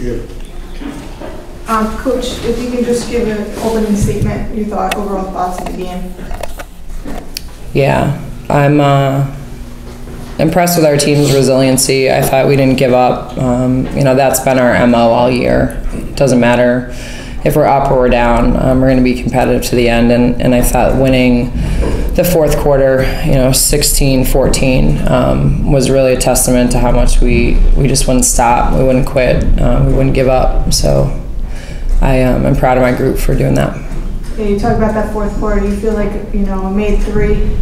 You're. Um, Coach, if you can just give an opening statement, your thought, overall thoughts of the game. Yeah, I'm uh, impressed with our team's resiliency. I thought we didn't give up. Um, you know, that's been our MO all year. It doesn't matter if we're up or we're down, um, we're going to be competitive to the end. And, and I thought winning the fourth quarter, you know, 16 14, um, was really a testament to how much we, we just wouldn't stop, we wouldn't quit, uh, we wouldn't give up. So I, um, I'm proud of my group for doing that. Yeah, you talk about that fourth quarter, do you feel like, you know, made three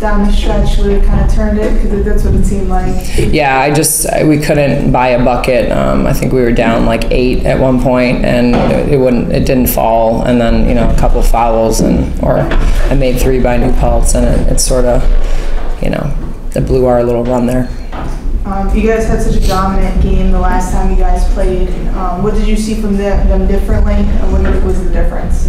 down the stretch really kind of turned it? Because that's what it seemed like. Yeah, I just we couldn't buy a bucket. Um, I think we were down like eight at one point, and it wouldn't it didn't fall. And then you know a couple fouls, and or I made three by New Paltz, and it, it sort of you know it blew our little run there. Um, you guys had such a dominant game the last time you guys played. Um, what did you see from them, them differently, and what was the difference?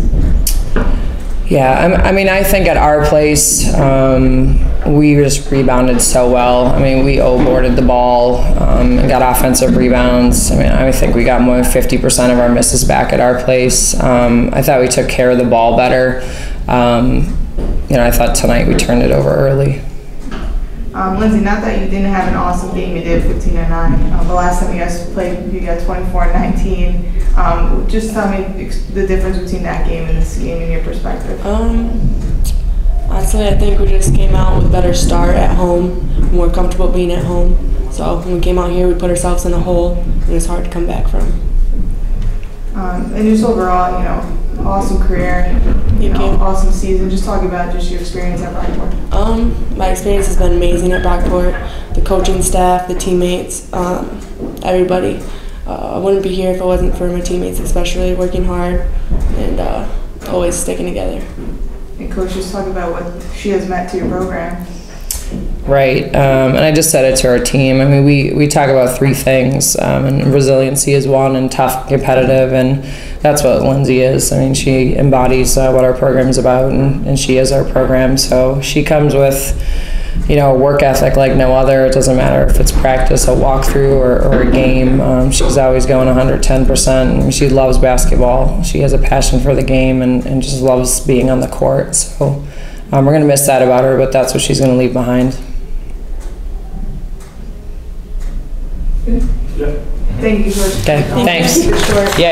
Yeah, I'm- I mean, I think at our place, um, we just rebounded so well. I mean, we O-boarded the ball um, and got offensive rebounds. I mean, I think we got more than 50% of our misses back at our place. Um, I thought we took care of the ball better. Um, you know, I thought tonight we turned it over early. Um, Lindsay, not that you didn't have an awesome game, you did 15 and 9. Um, the last time you guys played, you got 24 and 19. Um, just tell me the difference between that game and this game in your perspective. Um, honestly, I think we just came out with a better start at home, more comfortable being at home. So when we came out here, we put ourselves in a hole, and it's hard to come back from. Um, and just overall, you know, awesome career, you know, awesome season. Just talk about just your experience at Brockport. Um, my experience has been amazing at Brockport. The coaching staff, the teammates, um, everybody. Uh, I wouldn't be here if it wasn't for my teammates, especially working hard and uh, always sticking together. And coach, just talk about what she has meant to your program. Right, um, and I just said it to our team. I mean, we, we talk about three things, um, and resiliency is one, and tough, competitive, and that's what Lindsay is. I mean, she embodies uh, what our program's about, and, and she is our program. So she comes with, you know, a work ethic like no other. It doesn't matter if it's practice, a walkthrough, or, or a game. Um, she's always going 110%. She loves basketball. She has a passion for the game, and, and just loves being on the court. So. Um, we're going to miss that about her, but that's what she's going to leave behind. Yeah. Thank you, coach. Okay, thanks. Yeah.